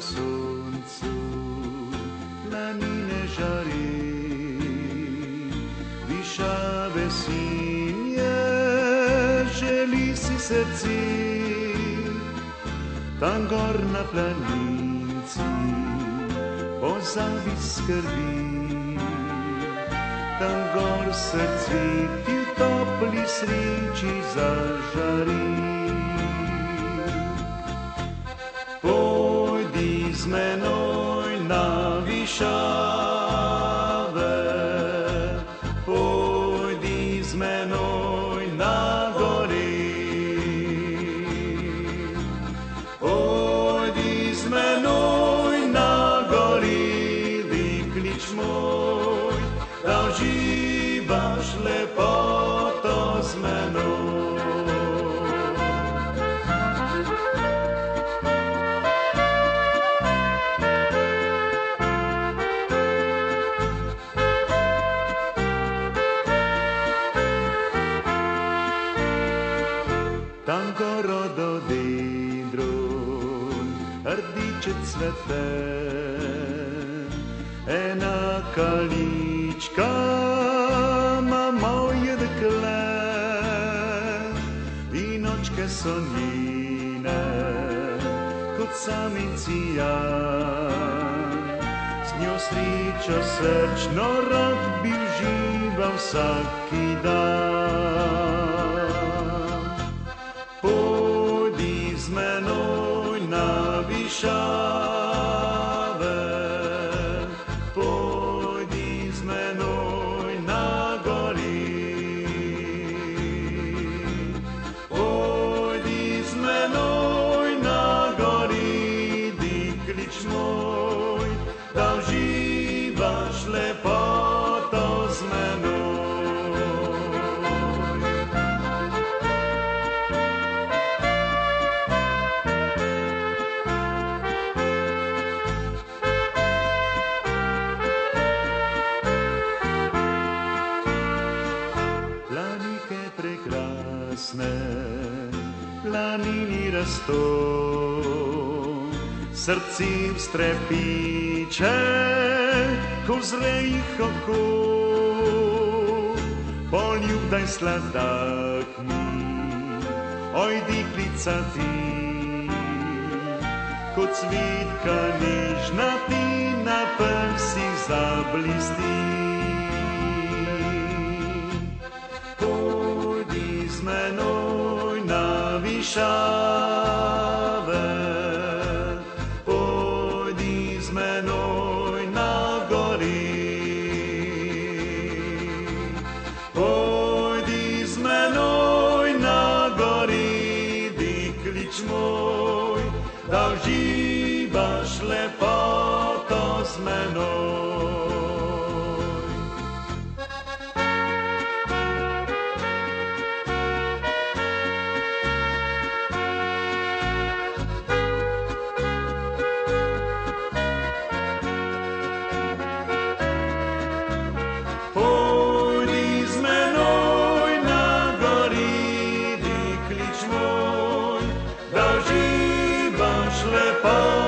soncu la mine žari. Viša veselje želi si srci Tam gor na planici pozavi skrbi. Tam gor srci ti topli sreči zažari. zmenoj na Vyšave. Pojdi zmenoj na gori. Pojdi zmenoj na gori, vyklič môj, tam žívaš lepá. Rdiče cvete, ena kalička ima moje dekle, vinočke so njene, kot samici jan. Z njo srečo srčno rad bi užival vsaki dan. Na planini rasto, srci strepiče, ko zre jih oko, poljubdaj sladak mi, oj diklica ti, kot cvitka nežna ti na prsih zablisti. Na višave, pojdi z menoj na gori. Pojdi z menoj na gori, diklič moj, da uživaš lepoto z menoj. slip away.